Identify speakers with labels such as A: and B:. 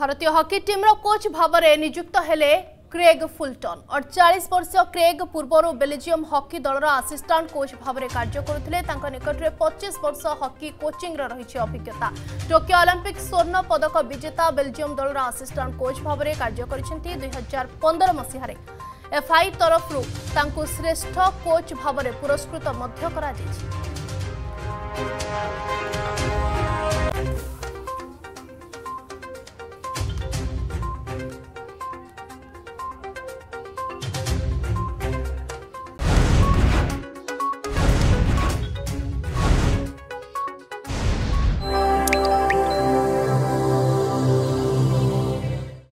A: ভারতীয় hockey টিম্র coach ভাবে নিযুক্ত হলে ক্রেগ ফুলটন অড়চাশ বর্ষীয় ক্রেগ পূর্বর বেলজিয়ম হকি দলর আসিষ্টাট কোচ ভাবে কার্য করুলে তাঁর নিকটে পঁচিশ বর্ষ হকি কোচিংর রয়েছে অভিজ্ঞতা টোকিও অলিম্পিক স্বর্ণ পদক বিজেতা বেলজিয়ম দলর আসিষ্টাট কোচ ভাবে কার্য করেছেন দুই হাজার পনেরো মসীহার এফআই তরফর তাঁর শ্রেষ্ঠ কোচ ভাবে পুরস্কৃত করা যাই